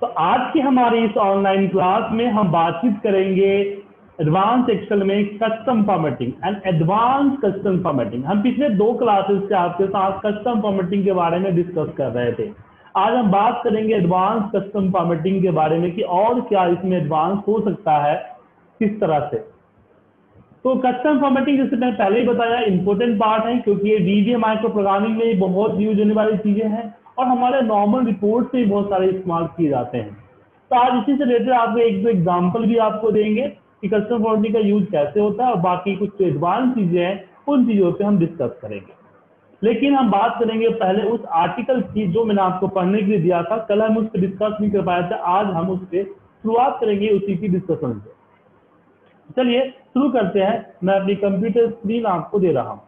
तो आज की हमारी इस ऑनलाइन क्लास में हम बातचीत करेंगे एडवांस एक्सेल में custom formatting and advance custom formatting हम पिछले दो क्लासेस से आपके साथ कस्टम फॉर्मेटिंग के बारे में डिस्कस कर रहे थे। आज हम बात करेंगे एडवांस कस्टम फॉर्मेटिंग के बारे में कि और क्या इसमें एडवांस हो सकता है, किस तरह से। तो कस्टम फॉर्मेटिंग जैसे मैंने पहले ही बताया इंपॉर्टेंट पार्ट है, क्योंकि ये वीवीए माइक्रो प्रोग्रामिंग में बहुत यूज़ होने वाली चीज़ें हैं। और हमारे नॉर्मल रिपोर्ट से बहुत सारे इस्तेमाल किए जाते हैं। तो आज इसी से रिलेटेड आपको एक दो एग्ज़ाम्पल भी आपको देंगे कि कस्टम फॉर्मेटिंग का यूज़ कैसे होता है और बाकी कुछ जो एडवांस चीज़ें हैं, उन चीज़ों पे हम डिस्कस करेंगे। लेकिन हम बात करेंगे पहले उस आर्टिकल की जो मैंने आपको पढ़ने के लिए दिया था, कल हम उस पर डिस्कस नहीं कर पाए थे, आज हम उस पर शुरुआत करेंगे उसी की डिस्कशन से। चलिए, शुरू करते हैं। मैं अपनी कंप्यूटर स्क्रीन आपको दे रहा हूँ।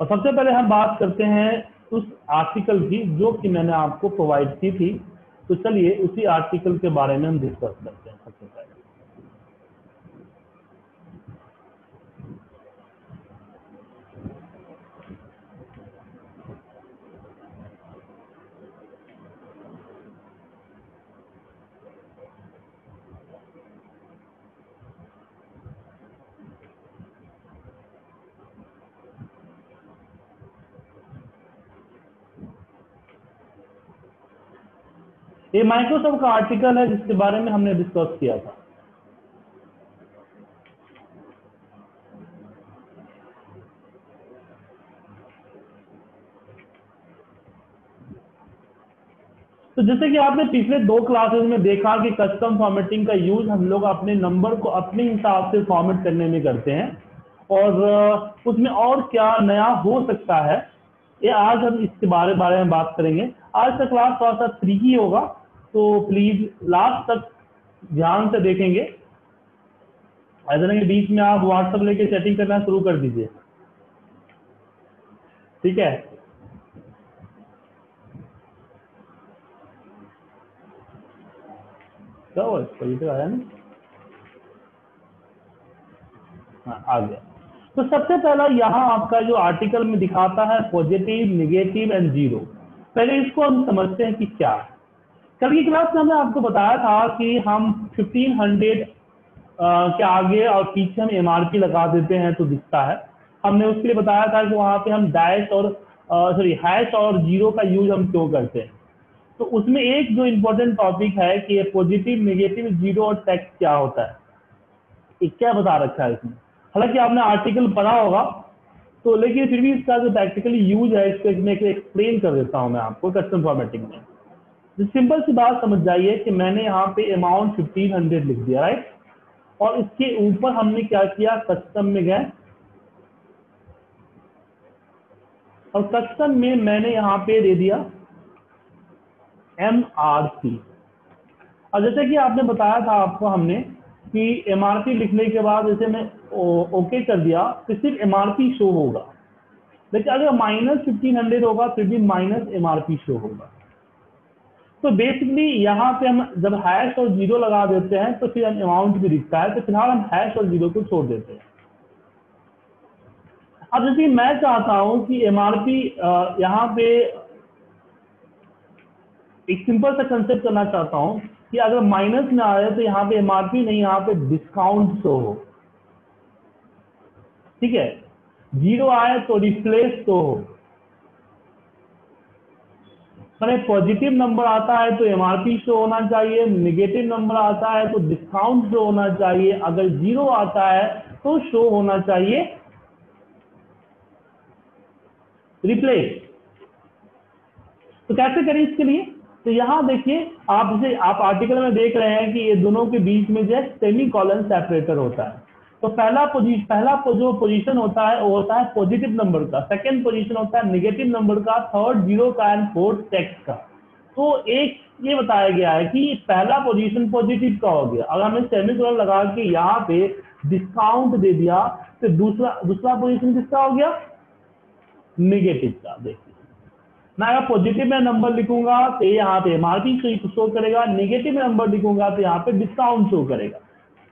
और सबसे पहले हम बात करते हैं उस आर्टिकल की, जो कि मैंने आपको प्रोवाइड की थी। तो चलिए उसी आर्टिकल के बारे में हम डिस्कस करते हैं। सबसे पहले ये माइक्रोसॉफ्ट का आर्टिकल है, जिसके बारे में हमने डिस्कस किया था। तो जैसे कि आपने पिछले दो क्लासेस में देखा कि कस्टम फॉर्मेटिंग का यूज़ हम लोग अपने नंबर को अपने हिसाब से फॉर्मेट करने में करते हैं। और उसमें और क्या नया हो सकता है, ये आज हम इसके बारे बारे में बात करेंगे। आज का क्लास थोड़ा सा ट्रिकी होगा तो प्लीज़ लास्ट तक ध्यान से देखेंगे। ऐसा नहीं बीच में आप व्हाट्सएप लेके सेटिंग करना शुरू कर दीजिए। ठीक है? क्या तो आया नहीं? हाँ आ गया। तो सबसे पहला यहाँ आपका जो आर्टिकल में दिखाता है पॉजिटिव निगेटिव एंड ज़ीरो पहले इसको हम समझते हैं कि क्या है। कल की क्लास में हमने आपको बताया था कि हम 1500 के आगे और पीछे हम एमआरपी लगा देते हैं तो दिखता है। हमने उसके लिए बताया था कि वहाँ पे हम डैश और सॉरी हैश और ज़ीरो का यूज़ हम क्यों करते हैं। तो उसमें एक जो इम्पोर्टेंट टॉपिक है कि ये पॉजिटिव नेगेटिव ज़ीरो और टेक्स्ट क्या होता है। एक क्या बता रखा है इसमें? हालाँकि आपने आर्टिकल पढ़ा होगा तो लेकिन फिर भी इसका जो प्रैक्टिकली यूज़ है, इसको एक्सप्लेन कर देता हूँ मैं आपको कस्टम फॉर्मेटिंग में। सिंपल सी बात समझ जाइए कि मैंने यहाँ पे अमाउंट 1500 लिख दिया राइट और इसके ऊपर हमने क्या किया? कस्टम में गए। और कस्टम में मैंने यहाँ पे दे दिया एम आर पी और जैसे कि आपने बताया था आपको हमने कि एम आर पी लिखने के बाद जैसे मैं ओके कर दिया तो सिर्फ़ एम आर पी शो होगा। लेकिन अगर माइनस फिफ्टीन हंड्रेड होगा, फिर भी minus M R P show होगा। तो बेसिकली यहाँ पे हम जब हैश और ज़ीरो लगा देते हैं तो फिर हम अमाउंट भी दिखता है। तो फ़िलहाल हम हैश और ज़ीरो को छोड़ देते हैं। अब जैसे मैं चाहता हूँ कि एम आर पी यहाँ पे एक सिंपल सा कंसेप्ट करना चाहता हूँ कि अगर माइनस में आ रहे तो यहाँ पे एमआरपी नहीं, यहाँ पे डिस्काउंट शो हो। ठीक है? ज़ीरो आए तो रिप्लेस तो हो। मैंने पॉजिटिव नंबर आता है तो एमआरपी शो होना चाहिए निगेटिव नंबर आता है तो डिस्काउंट शो होना चाहिए, अगर ज़ीरो आता है तो शो होना चाहिए। रिप्लेस तो कैसे करें इसके लिए? तो यहाँ देखिए, आप जैसे आप आर्टिकल में देख रहे हैं कि ये दोनों के बीच में जो है सेमी कॉलन सेपरेटर होता है। तो पहला पोजीशन पहला जो पोजीशन होता है, वो होता है पॉजिटिव नंबर का। सेकंड पोजीशन होता है नेगेटिव नंबर का थर्ड ज़ीरो का एंड फोर्थ टेक्स्ट का। तो एक ये बताया गया है कि पहला पोजीशन पॉजिटिव का हो गया। अगर हमने सेमी कॉलन लगा के यहाँ पे डिस्काउंट दे दिया तो दूसरा दूसरा पोजीशन किसका हो गया? नेगेटिव का, देखिए। मैं अगर पॉजिटिव में नंबर लिखूँगा तो यहाँ पे एमआरपी शो करेगा। नेगेटिव में नंबर लिखूँगा तो यहाँ पे डिस्काउंट शो करेगा।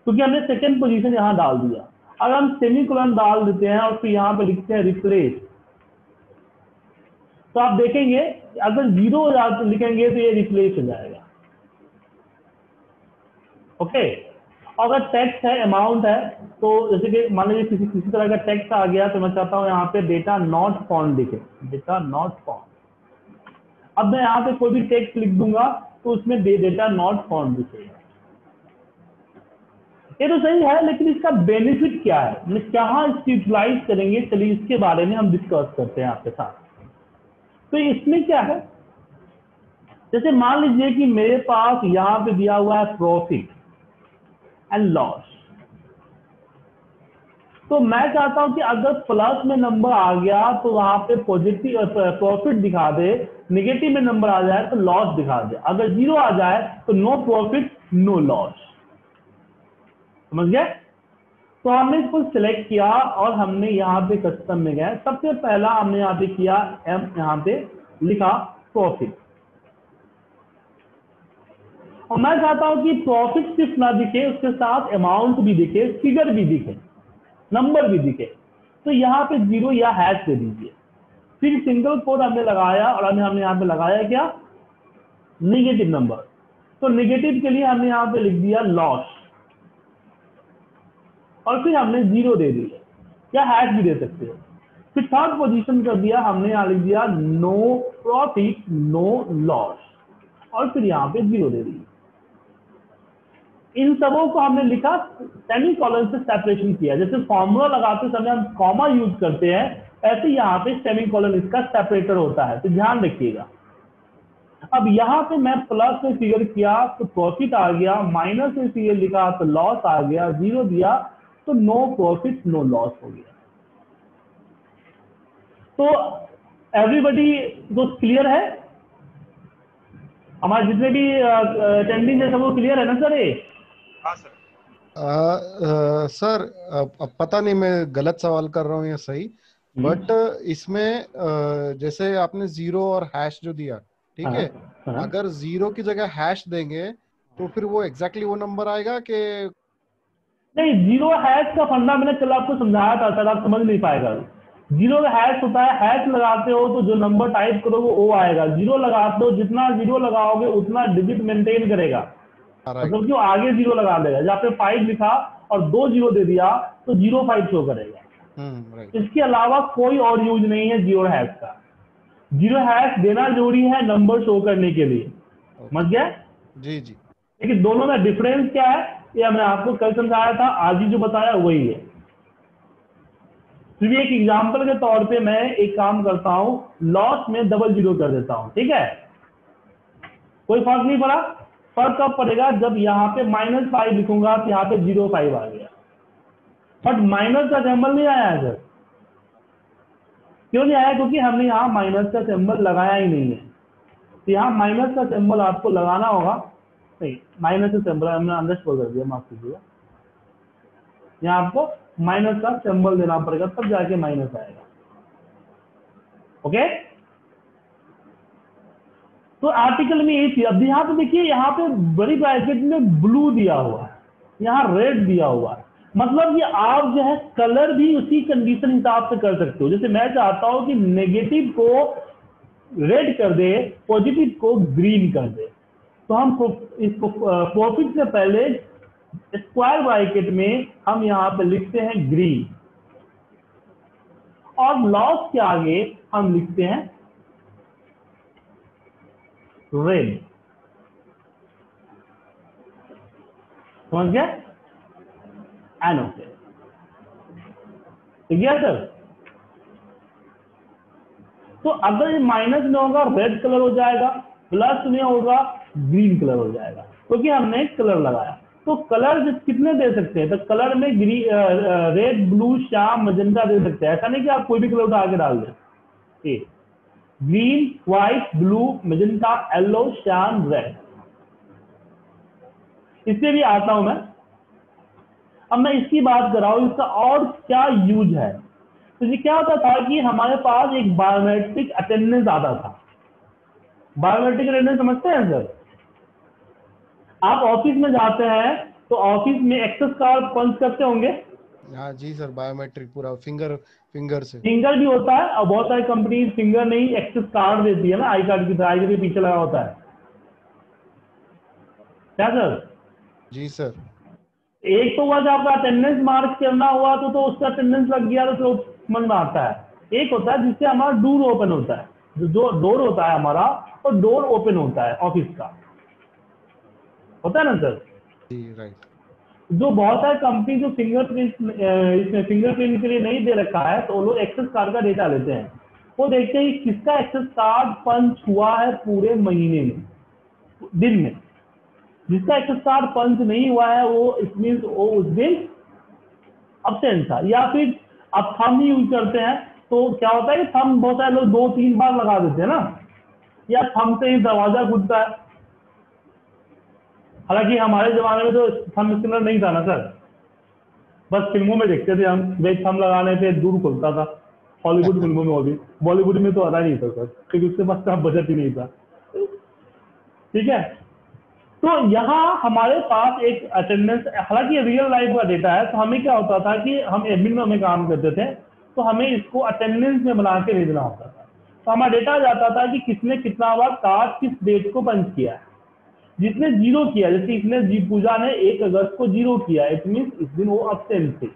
क्योंकि हमने सेकेंड पोजिशन यहाँ डाल दिया। अगर हम सेमी कोलन डाल देते हैं और फिर यहाँ पे लिखते हैं रिप्लेस तो आप देखेंगे, अगर ज़ीरो लिखेंगे तो ये रिप्लेस हो जाएगा। ओके और अगर टैक्स है अमाउंट है तो जैसे कि मान लीजिए किसी किसी तरह का टैक्स आ गया तो मैं चाहता हूँ यहाँ पे डेटा नॉट फॉन्ड दिखे। डेटा नॉट फॉन्ड अब मैं यहाँ पे कोई भी टेक्स्ट लिख दूँगा तो उसमें डेटा नॉट फॉन्ड दिखेगा। ये तो सही है, लेकिन इसका बेनिफिट क्या है? मतलब कहाँ इसकी यूटिलाइज करेंगे? चलिए इसके बारे में हम डिस्कस करते हैं आपके साथ। तो इसमें क्या है? जैसे मान लीजिए कि मेरे पास यहाँ पे दिया हुआ है प्रॉफिट एंड लॉस तो मैं चाहता हूँ कि अगर प्लस में नंबर आ गया तो वहाँ पे पॉजिटिव प्रॉफिट दिखा दे निगेटिव में नंबर आ जाए तो लॉस दिखा दे। अगर ज़ीरो आ जाए तो नो प्रॉफिट नो लॉस समझ गए तो हमने इसको सिलेक्ट किया और हमने यहाँ पे कस्टम में गए सबसे पहला हमने यहाँ पे किया एम यहाँ पे लिखा प्रॉफिट और मैं चाहता हूँ कि प्रॉफिट सिर्फ़ ना दिखे, उसके साथ अमाउंट भी दिखे फिगर भी दिखे नंबर भी दिखे। तो यहाँ पे ज़ीरो या हैश दे दीजिए। फिर सिंगल कोड हमने लगाया और हमने हमने यहाँ पे लगाया क्या? निगेटिव नंबर तो निगेटिव के लिए हमने यहाँ पे लिख दिया लॉस और फिर हमने ज़ीरो दे दिया या हैश भी दे सकते हो। फिर थर्ड पोजीशन कर दिया, हमने यहाँ लिख दिया नो प्रॉफिट नो लॉस और फिर यहाँ पे ज़ीरो दे दिया इन सबों को हमने लिखा सेमी कॉलन से सेपरेशन किया। जैसे फॉर्मूला लगाते समय हम कॉमा यूज़ करते हैं, ऐसे यहाँ पे सेमी कॉलन इसका सेपरेटर होता है। तो ध्यान रखिएगा। अब यहाँ पे मैं प्लस में फिगर किया तो प्रॉफिट आ गया माइनस में फिगर लिखा तो लॉस आ गया ज़ीरो दिया तो नो प्रॉफिट नो लॉस हो गया। तो एवरीबडी जो क्लियर है हमारे जितने भी अटेंडिंग है सबको क्लियर है ना सर ये? हाँ सर सर अब पता नहीं मैं गलत सवाल कर रहा हूँ या सही बट हम्म। इसमें जैसे आपने ज़ीरो और हैश जो दिया ठीक हाँ, है हाँ, अगर ज़ीरो की जगह हैश देंगे तो फिर वो एग्जैक्टली exactly वो नंबर आएगा कि नहीं ज़ीरो हैश का फंडा मैंने कल आपको समझाया था सर आप समझ नहीं पाएगा। ज़ीरो का हैश होता है हैश लगाते हो तो जो नंबर टाइप करोगे वो आएगा। ज़ीरो लगाते हो जितना ज़ीरो लगाओगे उतना डिजिट मेंटेन करेगा। मतलब क्यों आगे ज़ीरो लगा देगा। जब आपने फाइव लिखा और दो ज़ीरो दे दिया तो ज़ीरो फाइव शो करेगा। हम्म, इसके अलावा कोई और यूज़ नहीं है ज़ीरो हैश का। ज़ीरो हैश देना ज़रूरी है नंबर शो करने के लिए। समझ गया? जी जी। लेकिन दोनों में डिफरेंस क्या है? ये हमने आपको कल समझाया था, आज ही जो बताया, वही है। फिर एक एग्ज़ाम्पल के तौर पे मैं एक काम करता हूँ लॉस में डबल ज़ीरो कर देता हूँ, ठीक है? कोई फ़र्क नहीं पड़ा? फ़र्क कब पड़ेगा? जब यहाँ पे माइनस फाइव लिखूँगा तो यहाँ पे ज़ीरो फाइव आ गया। बट माइनस का सिंबल नहीं आया सर क्यों नहीं आया? क्योंकि हमने यहाँ माइनस का सिंबल लगाया ही नहीं है। तो यहाँ माइनस का सिंबल आपको लगाना होगा। नहीं माइनस से सिंबल हमने अंदर अंडरस्टोर कर दिया, माफ़ कीजिएगा यहाँ आपको माइनस का सिंबल देना पड़ेगा, तब जाके माइनस आएगा। ओके तो आर्टिकल में ये थी, अब यहाँ पे देखिए, यहाँ पे बड़ी ब्रैकेट में ब्लू दिया हुआ है, यहाँ रेड दिया हुआ है। मतलब ये आप जो है कलर भी उसी कंडीशन हिसाब से कर सकते हो। जैसे मैं चाहता हूँ कि नेगेटिव को रेड कर दे पॉजिटिव को ग्रीन कर दे। तो हम इसको प्रॉफिट से पहले स्क्वायर ब्रैकेट में हम यहाँ पे लिखते हैं ग्रीन और लॉस के आगे हम लिखते हैं रेड समझ गया एन ओके ठीक है सर तो अगर माइनस में होगा रेड कलर हो जाएगा प्लस में होगा ग्रीन कलर हो जाएगा। क्योंकि तो हमने कलर लगाया? तो कलर कितने दे सकते हैं? तो कलर में green red blue cyan magenta दे सकते हैं। ऐसा नहीं कि आप कोई भी कलर उठा के डाल दें। Green white blue magenta yellow cyan red इससे भी आता हूँ मैं। अब मैं इसकी बात कर रहा हूँ, इसका और क्या यूज़ है? तो ये क्या होता था कि हमारे पास एक बायोमेट्रिक अटेंडेंस आता था। बायोमेट्रिक अटेंडेंस समझते हैं, सर? आप ऑफ़िस में जाते हैं तो ऑफ़िस में एक्सेस कार्ड पंच करते होंगे? हाँ जी सर बायोमेट्रिक पूरा फिंगर फिंगर से। फिंगर भी होता है और बहुत सारी कंपनी फिंगर नहीं एक्सेस कार्ड देती है ना आई कार्ड की तरह आई कार्ड के पीछे लगा होता है। क्या सर? जी सर। एक तो हुआ जब आपका अटेंडेंस मार्क करना हुआ तो तो उसका अटेंडेंस लग गया तो तो मन में आता है। एक होता है जिससे हमारा डोर ओपन होता है। जो डोर होता है हमारा और डोर ओपन होता है ऑफ़िस का। होता है ना सर? राइट जो बहुत सारे कंपनी जो फिंगरप्रिंट इसमें फिंगरप्रिंट के लिए नहीं दे रखा है तो वो लोग एक्सेस कार्ड का डेटा लेते हैं। वो देखते हैं किसका एक्सेस कार्ड पंच हुआ है पूरे महीने में दिन में। जिसका एक्सेस कार्ड पंच नहीं हुआ है वो इसमें वो उस दिन अब्सेंट था। या फिर अब थम ही यूज़ करते हैं तो क्या होता है कि थम बहुत सारे लोग दो तीन बार लगा देते हैं ना। या थम से ही दरवाज़ा खुलता है। हालाँकि हमारे जमाने में तो थम स्कैनर नहीं था ना सर बस फ़िल्मों में देखते थे हम वे थम लगाने पे दूर खुलता था। हॉलीवुड फ़िल्मों में वो भी। बॉलीवुड में तो आता नहीं था सर क्योंकि उसके पास का बजट ही नहीं था। ठीक है? तो यहाँ हमारे पास एक अटेंडेंस हालाँकि रियल लाइफ का डेटा है तो हमें क्या होता था कि हम एडमिन में हमें काम करते थे तो हमें इसको अटेंडेंस में बना के भेजना होता था। तो हमारा डेटा जाता था कि किसने कितना बार कार्ड किस डेट को पंच किया है। जिसने ज़ीरो किया, जैसे इसने जी, पूजा ने एक अगस्त को ज़ीरो किया इट मीन इस दिन वो अब्सेंट थे।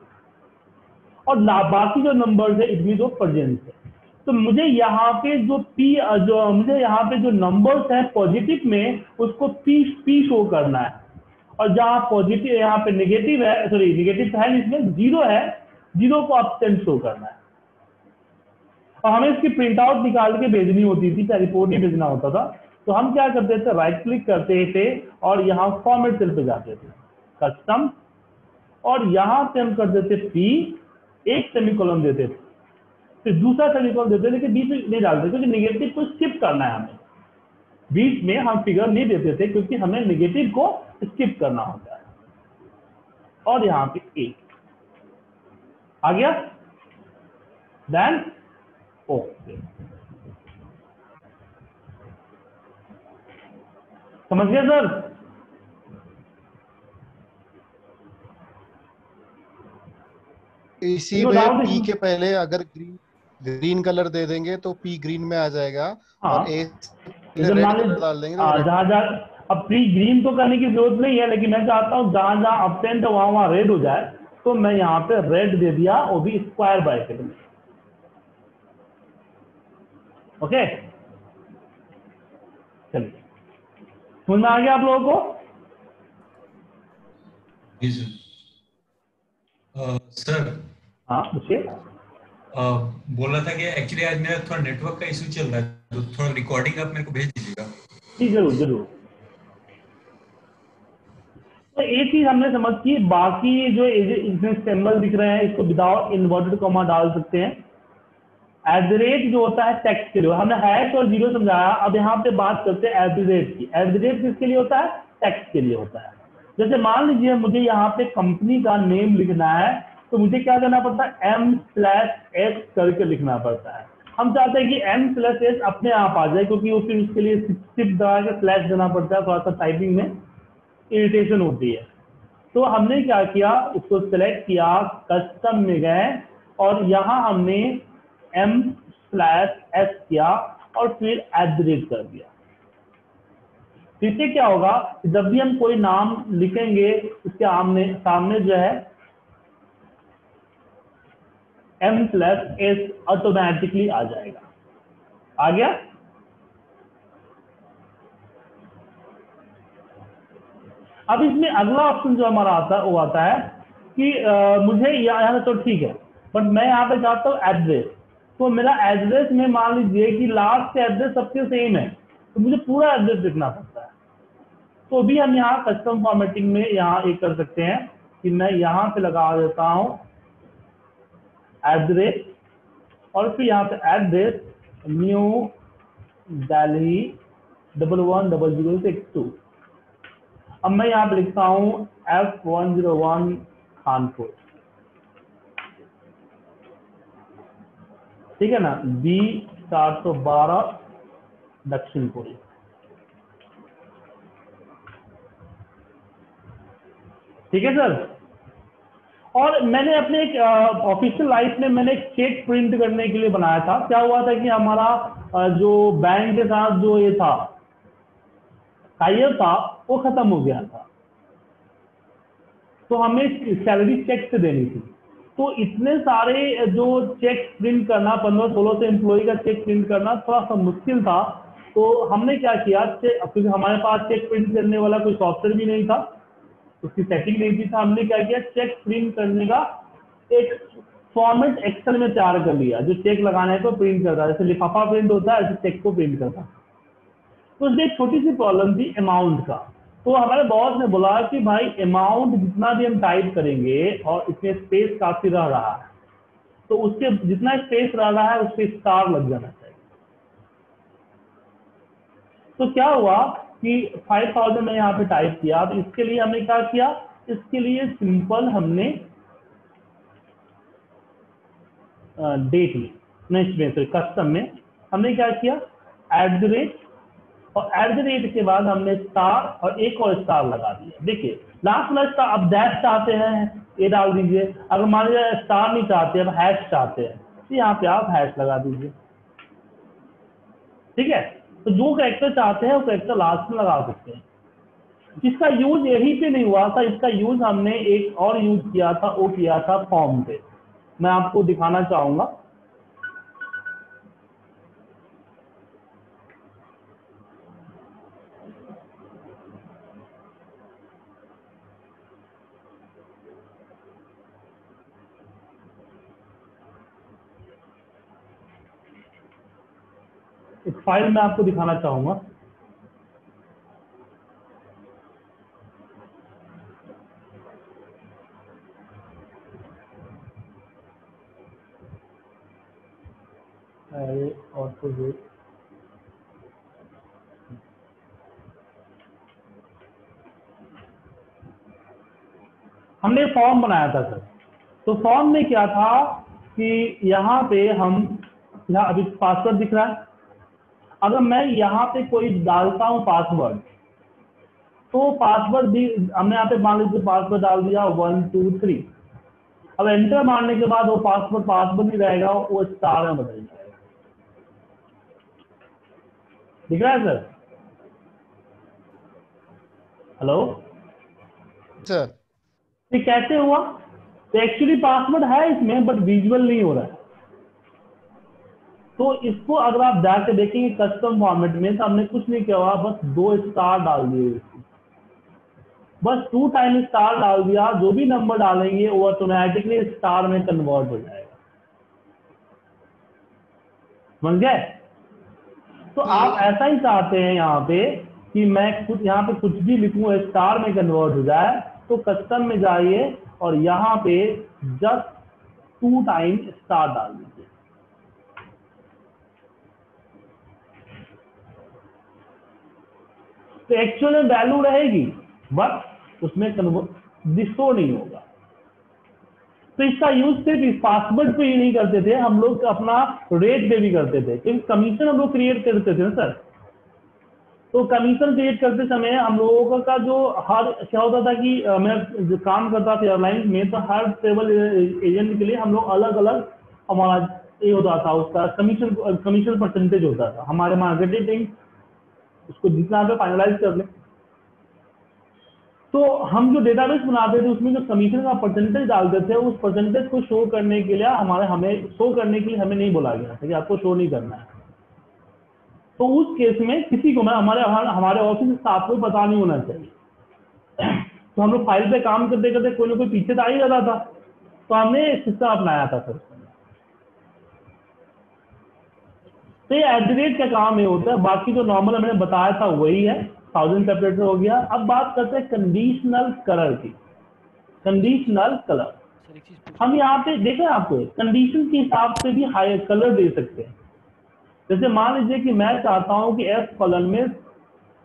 और बाकी जो नंबर है इट मीन वो प्रेजेंट है तो मुझे यहाँ पे जो पी जो, मुझे यहाँ पे जो नंबर्स है पॉजिटिव में, उसको पी पी शो करना है। और जहाँ पॉजिटिव यहाँ पे नेगेटिव है सॉरी नेगेटिव है, इसमें ज़ीरो है, ज़ीरो को अब्सेंट शो करना है। और हमें इसकी प्रिंट आउट निकाल के भेजनी होती थी रिपोर्ट ही भेजना होता था। तो हम क्या करते थे? राइट क्लिक करते थे और यहाँ फॉर्मेट सेल पे जाते थे। कस्टम और यहाँ से हम कर देते पी एक सेमी कॉलम देते थे। फिर दूसरा सेमी कॉलम देते थे बीच में नहीं डालते क्योंकि निगेटिव को स्किप करना है हमें। बीच में हम फिगर नहीं देते थे, क्योंकि हमें निगेटिव को स्किप करना होता है। और यहाँ पे एक। आ गया? देन ओके समझ गए सर? इसी में पी के पहले अगर ग्रीन ग्रीन कलर दे देंगे तो पी ग्रीन में आ जाएगा हाँ। और ए डाल देंगे। तो जहाँ जहाँ अब प्री ग्रीन तो करने की ज़रूरत नहीं है लेकिन मैं चाहता हूँ जहाँ जहाँ अपसेंट है वहाँ वहाँ रेड हो जाए तो मैं यहाँ पे रेड दे दिया वो भी स्क्वायर ब्रैकेट में ओके चलिए। समझ में आ गया आप लोगों को सर हाँ पूछिए बोल रहा था कि एक्चुअली आज मेरा थोड़ा नेटवर्क का इशू चल रहा है तो थोड़ा रिकॉर्डिंग आप मेरे को भेज दीजिएगा। जी ज़रूर ज़रूर। तो एक चीज़ हमने समझ की बाकी जो इसमें सिंबल दिख रहे हैं इसको विदाउट इन्वर्टेड कॉमा डाल सकते हैं। द रेट जो होता है टेक्स्ट के लिए। हमने हैश और ज़ीरो समझाया। अब यहाँ पे बात करते हैं द रेट की। द रेट किसके लिए होता है? टेक्स्ट के लिए होता है। जैसे मान लीजिए मुझे यहाँ पे कंपनी का नेम लिखना है तो मुझे क्या करना पड़ता है? एम स्लैश एस करके लिखना पड़ता है। हम चाहते हैं कि एम स्लैश एस अपने आप आ जाए, क्योंकि फिर उसके लिए स्लैश देना पड़ता है। थोड़ा सा टाइपिंग में इरिटेशन होती है। तो हमने क्या किया? उसको सेलेक्ट किया कस्टम में गए और यहाँ हमने एम स्लैश एस किया और फिर एट कर दिया। इससे क्या होगा? जब भी हम कोई नाम लिखेंगे उसके आमने सामने जो है एम प्लस एस ऑटोमेटिकली आ जाएगा। आ गया? अब इसमें अगला ऑप्शन जो हमारा आता वो आता है कि अ, मुझे यहाँ तो ठीक है बट मैं यहाँ पे चाहता हूँ एड्रेस तो मेरा एड्रेस में मान लीजिए कि लास्ट एड्रेस सबके सेम है तो मुझे पूरा एड्रेस लिखना पड़ता है। तो भी हम यहाँ कस्टम फॉर्मेटिंग में यहाँ एक कर सकते हैं कि मैं यहाँ पे लगा देता हूँ एड्रेस और फिर यहाँ पे address new Delhi double one double zero six two अब मैं यहाँ पे लिखता हूँ F one zero one Kanpur ठीक है ना? बी चार सौ बारह दक्षिण दक्षिणपुरी ठीक है सर? और मैंने अपने एक ऑफिशियल लाइफ में मैंने एक चेक प्रिंट करने के लिए बनाया था। क्या हुआ था कि हमारा जो बैंक के साथ जो ये था टाइयर था, वो खत्म हो गया था। तो हमें सैलरी चेक से देनी थी। तो इतने सारे जो चेक प्रिंट करना, पंद्रह सोलह से एम्प्लॉय का चेक प्रिंट करना थोड़ा सा मुश्किल था। तो हमने क्या किया क्योंकि हमारे पास चेक प्रिंट करने वाला कोई सॉफ्टवेयर भी नहीं था, उसकी सेटिंग नहीं थी तो हमने क्या किया चेक प्रिंट करने का एक फॉर्मेट एक्सेल में तैयार कर लिया, जो चेक लगाने को प्रिंट करता जैसे लिफाफा प्रिंट होता है, ऐसे चेक को प्रिंट करता तो उसमें एक छोटी सी प्रॉब्लम थी अमाउंट का। तो हमारे बॉस ने बोला कि भाई अमाउंट जितना भी हम टाइप करेंगे और इसमें स्पेस काफ़ी रह रहा है तो उसके, जितना स्पेस रह रहा है उस पर स्टार लग जाना चाहिए। तो क्या हुआ कि 5000 में यहाँ पे टाइप किया। तो इसके लिए हमने क्या किया? इसके लिए सिंपल हमने डेट में नेक्स्ट में कस्टम में हमने क्या किया? एट द रेट और एट द रेट के बाद हमने स्टार और एक और स्टार लगा दिया देखिए लास्ट वाला स्टार अब डैश चाहते हैं, ये डाल दीजिए। अगर मान लीजिए स्टार नहीं चाहते अब हैश चाहते हैं तो यहाँ पे आप हैश लगा दीजिए। ठीक है? तो जो करेक्टर चाहते हैं, वो करेक्टर लास्ट में लगा सकते हैं। जिसका यूज़ यही पे नहीं हुआ था, इसका यूज़ हमने एक और यूज़ किया था, वो किया था फॉर्म पे। मैं आपको दिखाना चाहूँगा। एक फ़ाइल मैं आपको दिखाना चाहूँगा। और तो हमने फॉर्म बनाया था, सर। तो फॉर्म में क्या था कि यहाँ पे हम, यहाँ अभी पासवर्ड दिख रहा है। अगर मैं यहाँ पे कोई डालता हूँ पासवर्ड तो पासवर्ड भी हमने यहाँ पे मान लीजिए पासवर्ड डाल दिया वन टू थ्री अब एंटर मारने के बाद वो पासवर्ड पासवर्ड नहीं रहेगा वो स्टार में बदल जाएगा। दिख रहा है सर हेलो सर ये कैसे हुआ? तो एक्चुअली पासवर्ड है इसमें बट विजुअल नहीं हो रहा है। तो इसको अगर आप जाके देखेंगे कस्टम फॉर्मेट में तो हमने कुछ नहीं किया हुआ, बस दो स्टार डाल दिए बस टू टाइम स्टार डाल दिया, जो भी नंबर डालेंगे, वो ऑटोमेटिकली स्टार में कन्वर्ट हो जाएगा। समझ गए? तो आप ऐसा ही चाहते हैं यहाँ पे कि मैं कुछ यहाँ पे कुछ भी लिखूं स्टार में कन्वर्ट हो जाए तो कस्टम में जाइए और यहाँ पे जस्ट टू टाइम स्टार डाल दीजिए तो एक्चुअल में वैल्यू रहेगी बट उसमें डिस्टो नहीं होगा। तो इसका यूज़ सिर्फ़ इस पासवर्ड पे ही नहीं करते थे, हम लोग अपना रेट पे भी करते थे। क्योंकि कमीशन हम लोग क्रिएट करते थे ना सर तो कमीशन क्रिएट करते समय हम लोगों का जो हर, क्या होता था कि मैं जो काम करता था एयरलाइंस में तो हर ट्रेवल एजेंट के लिए हम लोग अलग अलग हमारा ये होता था, उसका कमीशन कमीशन परसेंटेज होता था। हमारे मार्केटिंग उसको जितना पे फाइनलाइज कर लें। तो हम जो डेटाबेस बनाते थे, उसमें जो कमीशन का परसेंटेज डालते थे, उस परसेंटेज को शो करने के लिए हमारे, हमें शो करने के लिए हमें नहीं बोला गया था कि आपको शो नहीं करना है। तो उस केस में किसी को, मैं, हमारे हमारे ऑफ़िस स्टाफ को पता नहीं होना चाहिए। तो हम लोग फ़ाइल पे काम करते करते कोई ना कोई पीछे तो आ ही जाता था। तो हमने सिस्टम अपनाया था सर। तो ये एट का काम ये होता है। बाकी जो नॉर्मल हमने बताया था वही है। थाउज़ेंड सेपरेटर हो गया। अब बात करते हैं कंडीशनल कलर की। कंडीशनल कलर हम यहाँ पे देखें आपको कंडीशन के हिसाब से भी हायर कलर दे सकते हैं। जैसे मान लीजिए कि मैं चाहता हूँ कि एफ़ कॉलन में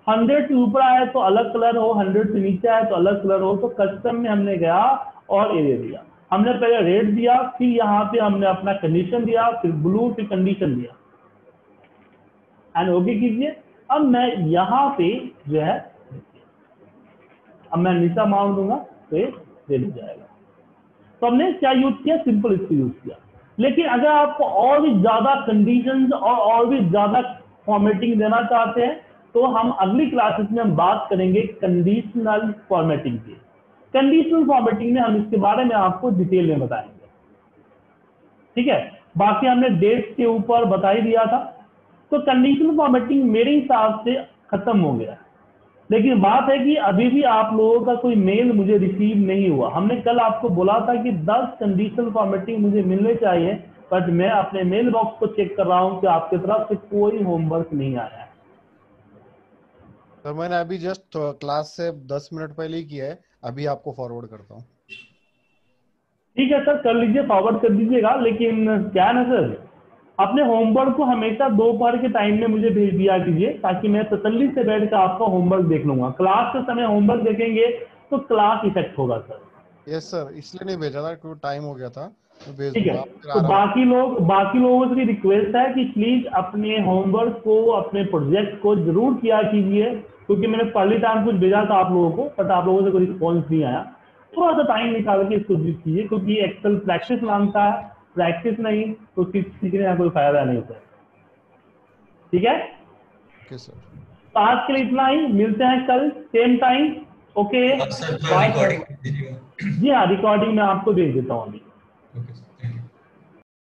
हंड्रेड से ऊपर आए तो अलग कलर हो हंड्रेड से नीचे आए तो अलग कलर हो तो कस्टम में हमने गया और एरिया दिया। हमने पहले रेड दिया फिर यहाँ पे हमने अपना कंडीशन दिया फिर ब्लू फिर कंडीशन दिया। एंड ओके कीजिए। अब मैं यहाँ पे जो है, अब मैं नीचा माउंट दूँगा तो ये दिया जाएगा। तो हमने क्या यूज़ किया? सिंपल इसको यूज़ किया। लेकिन अगर आपको और भी ज़्यादा कंडीशंस और और भी ज़्यादा फॉर्मेटिंग देना चाहते हैं तो हम अगली क्लासेस में हम बात करेंगे कंडीशनल फॉर्मेटिंग की। कंडीशनल फॉर्मेटिंग में हम इसके बारे में आपको डिटेल में बताएँगे। ठीक है? बाकी हमने डेट के ऊपर बता ही दिया था। तो कंडीशनल फॉर्मेटिंग मेरे हिसाब से खत्म हो गया। लेकिन बात है कि अभी भी आप लोगों का कोई मेल मुझे रिसीव नहीं हुआ। हमने कल आपको बोला था कि 10 कंडीशनल फॉर्मेटिंग मुझे मिलने चाहिए बट मैं अपने मेल बॉक्स को चेक कर रहा हूँ कि आपकी तरफ़ से कोई होमवर्क नहीं आया। है सर मैंने अभी जस्ट क्लास से 10 मिनट पहले ही किया है। अभी आपको फॉरवर्ड करता हूँ। ठीक है सर कर लीजिए फॉरवर्ड कर दीजिएगा लेकिन क्या है ना सर? अपने होमवर्क को हमेशा दोपहर के टाइम में मुझे भेज दिया कीजिए ताकि मैं तसल्ली से बैठ कर आपका होमवर्क देख लूँगा। क्लास के समय होमवर्क देखेंगे तो क्लास इफ़ेक्ट होगा सर यस सर इसलिए नहीं भेजा था क्योंकि टाइम हो गया था तो भेज ठीक है। तो बाकी लोग बाकी लोगों से भी रिक्वेस्ट है कि प्लीज़ अपने होमवर्क को अपने प्रोजेक्ट को ज़रूर किया कीजिए क्योंकि मैंने पहले टाइम कुछ भेजा था आप लोगों को बट आप लोगों से कोई रिस्पॉन्स नहीं आया। थोड़ा सा टाइम निकाल के इसको कीजिए क्योंकि एक्सेल प्रैक्टिस माँगता है। प्रैक्टिस नहीं तो उसकी सीखने का कोई फ़ायदा नहीं सर ठीक है? Okay, sir. तो आज के लिए इतना ही। मिलते हैं कल सेम टाइम ओके सर थोड़ा रिकॉर्डिंग दीजिएगा जी हाँ रिकॉर्डिंग मैं आपको भेज देता हूँ अभी।